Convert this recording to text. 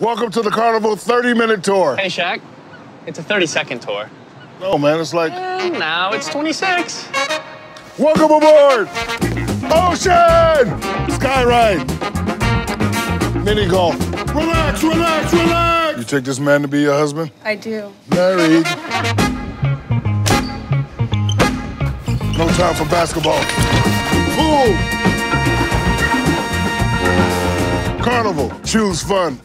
Welcome to the Carnival 30 minute tour. Hey, Shaq. It's a 30 second tour. No, man, it's like. And now it's 26. Welcome aboard! Ocean! Skyride! Mini golf. Relax, relax, relax! You take this man to be your husband? I do. Married. No time for basketball. Pool! Carnival. Choose fun.